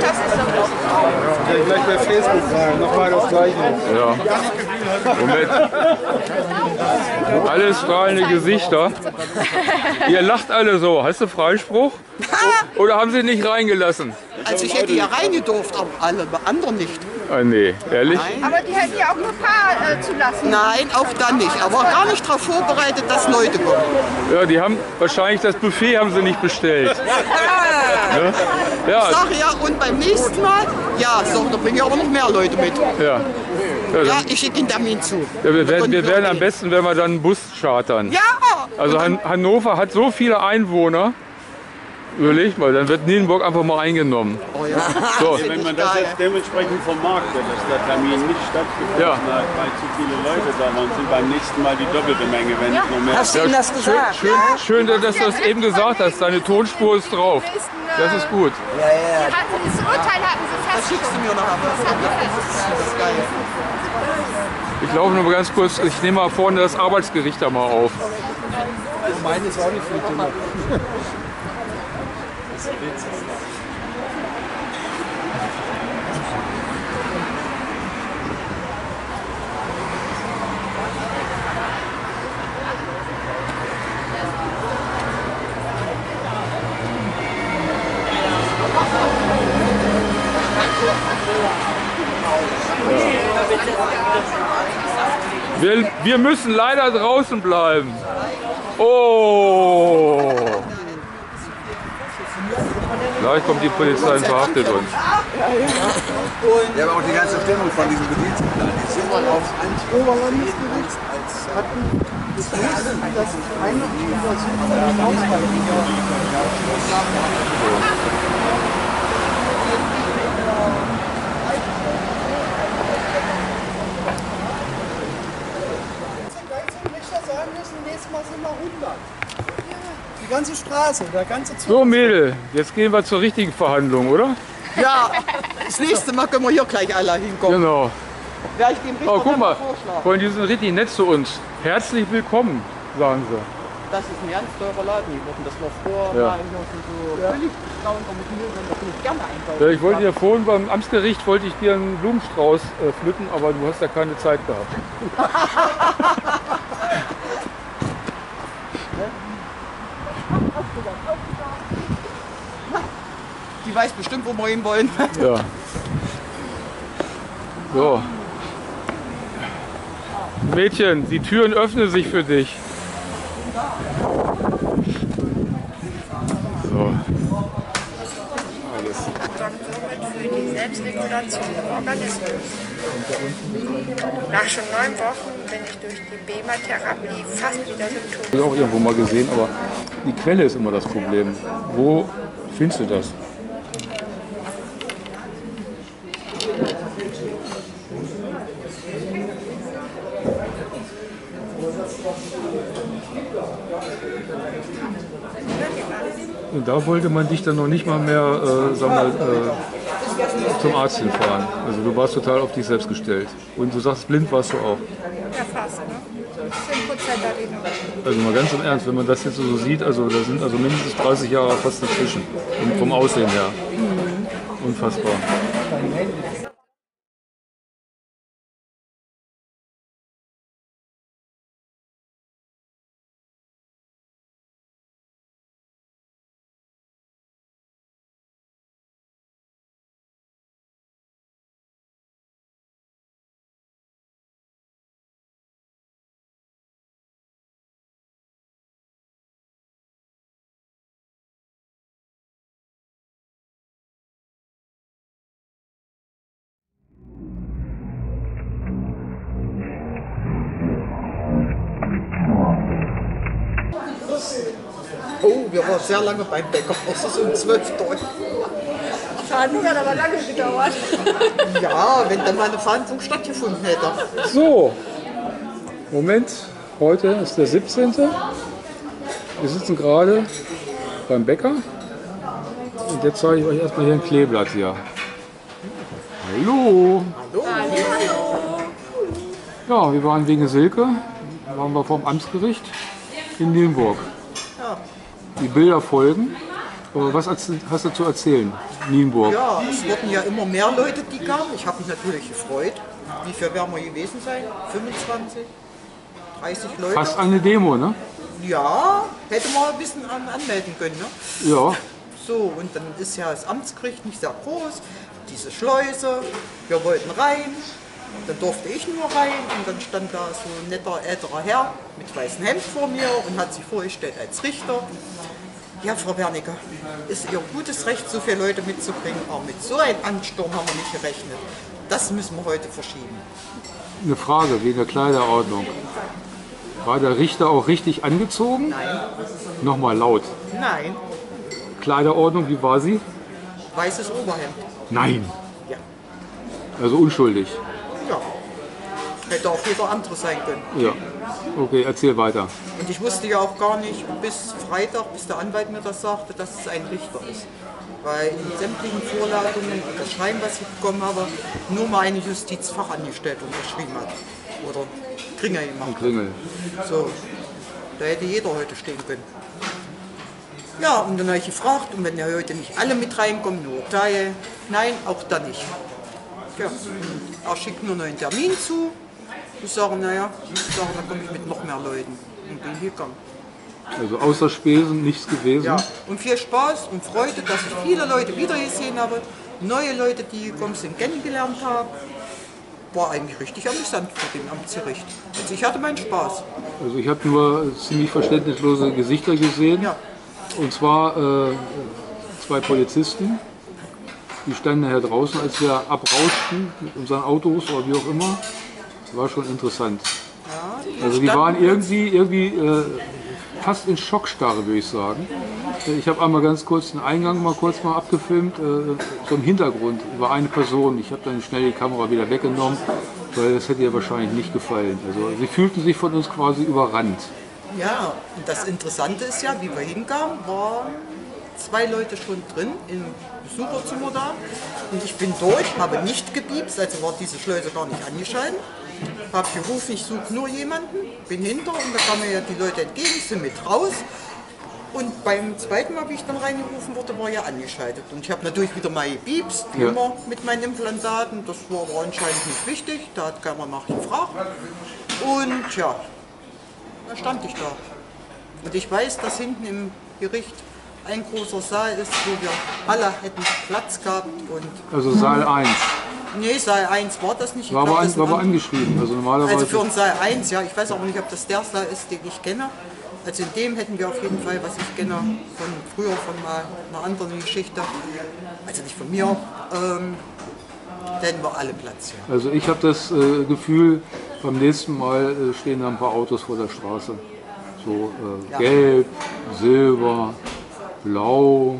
Das ist doch Ja, gleich bei Facebook rein, nochmal das gleiche. Ja. Moment. Alles strahlende Gesichter. Ihr lacht alle so. Hast du Freispruch? Oder haben sie nicht reingelassen? Also ich hätte ja reingedurft, aber alle anderen nicht. Ah, nee, ehrlich? Aber die hätten ja auch nur Paar äh, zulassen. Nein, auch dann nicht. Aber gar nicht darauf vorbereitet, dass Leute kommen. Ja, die haben wahrscheinlich das Buffet haben sie nicht bestellt. Ne? Ja, Sag ja, und beim nächsten Mal, ja, so, da bringe ich aber noch mehr Leute mit. ja. Ja, Ja, ich schicke den Termin zu. ja, wir, werden, wir werden am besten, wenn wir dann einen Bus chartern. Ja! Also Han Hannover hat so viele Einwohner. Überleg mal, dann wird Nienburg einfach mal eingenommen. Oh ja. So, Wenn man das jetzt dementsprechend vermarktet, dass der Termin nicht stattgefunden Ja. hat, weil zu viele Leute da waren, sind beim nächsten Mal die doppelte Menge, wenn nicht nur mehr. Hast du ihm das gesagt? schön, schön, dass du das eben gesagt hast. Deine Tonspur ist drauf. Das ist gut. Ja, ja. Das Urteil hatten sie Das fest. schickst du mir noch aber. Das ist geil. Ich laufe nur ganz kurz. Ich nehme mal vorne das Arbeitsgericht da mal auf. Meine ist auch nicht viel. Wir, wir müssen leider draußen bleiben. Oh! Gleich kommt die Polizei und verhaftet uns. Ja, aber auch die ganze Stimmung von diesem Bediensteten. Die sind mal aufs Oberlandesgericht hatten beschlossen, dass keine Untersuchung ausreichen sagen müssen, nächstes Mal sind wir 100. Die ganze Straße, der ganze Zug. So Mädel, jetzt gehen wir zur richtigen Verhandlung, oder? Ja, das nächste Mal können wir hier gleich alle hinkommen. Genau. Werde ich dem Richter Oh, guck mal, vorschlagen. Freunde, die sind richtig nett zu uns. Herzlich willkommen, sagen sie. Das ist ein ganz teurer Laden geworden. Das war vorher Ja. war eigentlich noch so völlig Frauenkommission, da bin ich gerne einkaufen. Ja, ich wollte dir vorhin beim Amtsgericht wollte ich dir einen Blumenstrauß äh, pflücken, aber du hast ja keine Zeit gehabt. weiß bestimmt, wo wir hin wollen. Ja. So. Mädchen, die Türen öffnen sich für dich. So. Somit für die Selbstregulation im Organismus. Nach schon neun Wochen bin ich durch die BEMA-Therapie fast wieder symptomlos. Das habe ich auch irgendwo mal gesehen, aber die Quelle ist immer das Problem. Wo findest du das? Und da wollte man dich dann noch nicht mal mehr äh, sag mal, äh, zum Arzt hinfahren. Also du warst total auf dich selbst gestellt. Und du sagst, blind warst du auch. Ja, fast, ne? 10 Prozent. Also mal ganz im Ernst, wenn man das jetzt so sieht, also da sind also mindestens 30 Jahre fast dazwischen. Und vom Aussehen her. Unfassbar. Wir waren sehr lange beim Bäcker. Es ist um 12 Uhr. Verhandlung hat aber lange gedauert. Ja, wenn dann mal eine Verhandlung stattgefunden hätte. So, Moment, heute ist der 17. Wir sitzen gerade beim Bäcker. Und jetzt zeige ich euch erstmal hier ein Kleeblatt hier. Hallo. Ja, wir waren wegen Silke, waren wir vom Amtsgericht in Nienburg. Die Bilder folgen. Aber Was hast du zu erzählen? Nienburg. Ja, es wurden ja immer mehr Leute, die kamen. Ich habe mich natürlich gefreut. Wie viel werden wir gewesen sein? 25? 30 Leute? Fast eine Demo, ne? Ja, hätte man ein bisschen an, anmelden können. Ne? Ja. So, und dann ist ja das Amtsgericht nicht sehr groß. Diese Schleuse, wir wollten rein. Dann durfte ich nur rein und dann stand da so ein netter älterer Herr mit weißem Hemd vor mir und hat sich vorgestellt als Richter. Ja, Frau Wernicke, ist Ihr gutes Recht, so viele Leute mitzubringen, aber mit so einem Ansturm haben wir nicht gerechnet. Das müssen wir heute verschieben. Eine Frage wegen der Kleiderordnung. War der Richter auch richtig angezogen? Nein, Nochmal laut. nein, Kleiderordnung, wie war sie? weißes Oberhemd. Nein. Ja, Also unschuldig. Ja. Hätte auch jeder andere sein können. Ja. Okay, erzähl weiter. Und ich wusste ja auch gar nicht bis Freitag, bis der Anwalt mir das sagte, dass es ein Richter ist. Weil in sämtlichen Vorladungen und das Schreiben, was ich bekommen habe, nur mal eine Justizfachangestellte unterschrieben hat. Oder Kringer gemacht. Klingel. So, da hätte jeder heute stehen können. Ja, und dann habe ich gefragt, und wenn ja heute nicht alle mit reinkommen, nur Teil, nein, auch da nicht. Ja, er schickt nur noch einen Termin zu. Ich sage, naja, ich sage, dann komme ich mit noch mehr Leuten. Und bin hier gegangen. Also außer Spesen nichts gewesen. Ja, und viel Spaß und Freude, dass ich viele Leute wiedergesehen habe, neue Leute, die gekommen sind, kennengelernt habe. War eigentlich richtig amüsant für den Amtsgericht. Also ich hatte meinen Spaß. Also ich habe nur ziemlich verständnislose Gesichter gesehen. Ja. Und zwar äh, zwei Polizisten. Die standen nachher draußen, als wir abrauschten mit unseren Autos oder wie auch immer. Das war schon interessant. Also die waren irgendwie, irgendwie äh, fast in Schockstarre, würde ich sagen. Ich habe einmal ganz kurz den Eingang mal kurz mal abgefilmt, äh, so im Hintergrund über eine Person. Ich habe dann schnell die Kamera wieder weggenommen, weil das hätte ihr wahrscheinlich nicht gefallen. Also sie fühlten sich von uns quasi überrannt. Ja, und das Interessante ist ja, wie wir hinkamen, waren zwei Leute schon drin im Besucherzimmer da. Und ich bin durch, habe nicht gepiepst, also war diese Schleuse gar nicht angeschaltet. Habe gerufen, ich suche nur jemanden, bin hinter und da kamen ja die Leute entgegen, sind mit raus. Und beim zweiten Mal, wie ich dann reingerufen wurde, war ja angeschaltet. Und ich habe natürlich wieder mal gepiepst, wie Ja. immer mit meinen Implantaten. Das war aber anscheinend nicht wichtig, da hat keiner nachgefragt. Und ja, da stand ich da. Und ich weiß, dass hinten im Gericht ein großer Saal ist, wo wir alle hätten Platz gehabt. Und Also Saal 1. nee, Saal 1 war das nicht. Ich War glaub, aber, das war aber angeschrieben. Also normalerweise. Also für einen Saal 1, ja. Ich weiß aber nicht, ob das der Saal ist, den ich kenne. Also in dem hätten wir auf jeden Fall, was ich kenne, von früher, von mal einer anderen Geschichte, also nicht von mir, ähm, da hätten wir alle Platz. Ja. Also ich habe das äh, Gefühl, beim nächsten Mal äh, stehen da ein paar Autos vor der Straße. So äh, Ja. gelb, silber, blau,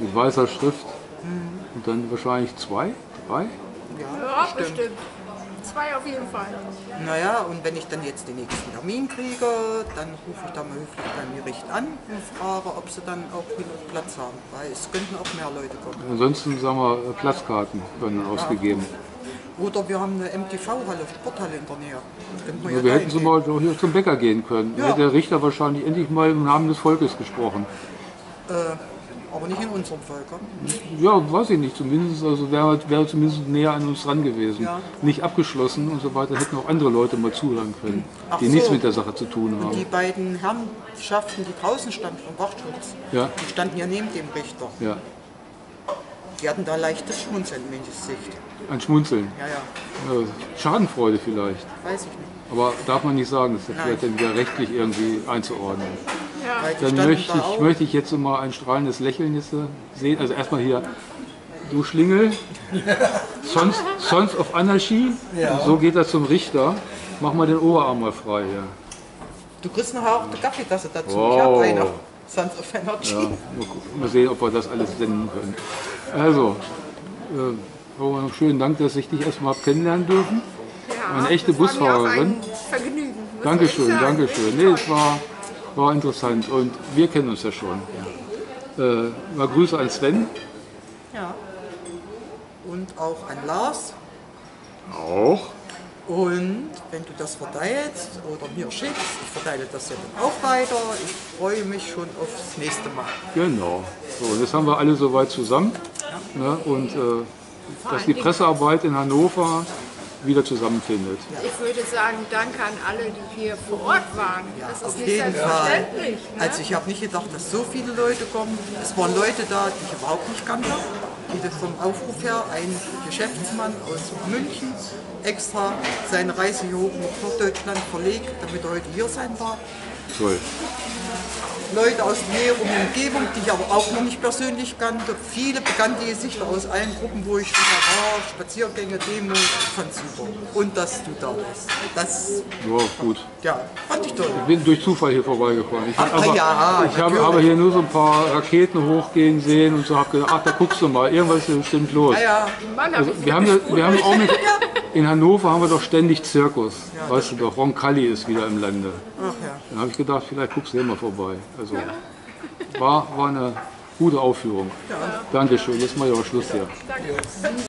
mit weißer Schrift. Und dann wahrscheinlich zwei, drei. Ja, bestimmt. Zwei auf jeden Fall. Naja, und wenn ich dann jetzt den nächsten Termin kriege, dann rufe ich da mal höflich beim Gericht an und frage, ob sie dann auch wieder Platz haben, weil es könnten auch mehr Leute kommen. Ansonsten sagen wir, äh, Platzkarten werden dann ausgegeben. Oder wir haben eine MTV-Halle, Sporthalle in der Nähe. Ja Wir da hätten zum. Beispiel auch hier zum Bäcker gehen können. Da Ja. hätte der Richter wahrscheinlich endlich mal im Namen des Volkes gesprochen. Aber nicht in unserem Volk. ja? Ja, weiß ich nicht. Zumindest also wäre wäre zumindest näher an uns dran gewesen. Ja. Nicht abgeschlossen und so weiter. Hätten auch andere Leute mal zuhören können, Ach die so. nichts mit der Sache zu tun Und haben. die beiden Herrschaften, die draußen standen vom Wachschutz, Ja. die standen ja neben dem Richter. Ja, Die hatten da leichtes Schmunzeln im Gesicht. ein Schmunzeln. Ja, ja, Ja, Schadenfreude vielleicht. weiß ich nicht. Aber darf man nicht sagen, das ist ja Nein. vielleicht dann wieder rechtlich irgendwie einzuordnen. Die Dann möchte ich, möchte ich jetzt mal ein strahlendes Lächeln jetzt sehen. Also erstmal hier, du Schlingel, Sons, Sons of Anarchy. Und so geht das zum Richter. Mach mal den Oberarm mal frei hier. Du kriegst nachher auch eine Kaffeetasse dazu. Wow. Ich habe eine. Sons of Energy. Ja, mal, gucken, mal sehen, ob wir das alles senden können. Also, äh, Frau Mann, schönen Dank, dass ich dich erstmal habe kennenlernen dürfen. Ja, Eine echte das war mir auch Busfahrerin. ein Vergnügen. Dankeschön. Dankeschön. Nee, es war, war interessant und wir kennen uns ja schon. Äh, mal Grüße an Sven. Ja. Und auch an Lars. Auch. Und wenn du das verteilst oder mir schickst, ich verteile das ja dann auch weiter. Ich freue mich schon aufs nächste Mal. Genau. So, und jetzt haben wir alle soweit zusammen. ne? und äh, dass die Pressearbeit in Hannover wieder zusammenfindet. Ich würde sagen, danke an alle, die hier vor Ort waren. Das Auf ist nicht jeden Fall. Ne? Also ich habe nicht gedacht, dass so viele Leute kommen. Es waren Leute da, die ich überhaupt nicht kannte. Die das vom Aufruf her, ein Geschäftsmann aus München, extra seine Reise hier hoch nach Norddeutschland verlegt, damit er heute hier sein darf. Toll. Leute aus der näheren Umgebung, die ich aber auch noch nicht persönlich kannte. Viele bekannte Gesichter aus allen Gruppen, wo ich wieder war. Spaziergänge, Demo, fand super. Und dass du da bist. Das, Ja, gut. ja, fand ich toll. Ich bin durch Zufall hier vorbeigefahren. Ich, Ah, aber, ja, ich habe aber hier nur so ein paar Raketen hochgehen sehen und so habe gedacht, ach, da guckst du mal, irgendwas ist bestimmt los. Ja, ja, Mann, Also, hab ich wir haben, ja, wir haben auch mit, in Hannover haben wir doch ständig Zirkus. Weißt du doch, Roncalli ist wieder im Lande. ach ja. Dann habe ich gedacht, vielleicht guckst du hier mal vorbei. Also war, war eine gute Aufführung. Dankeschön, jetzt mal ja Schluss hier.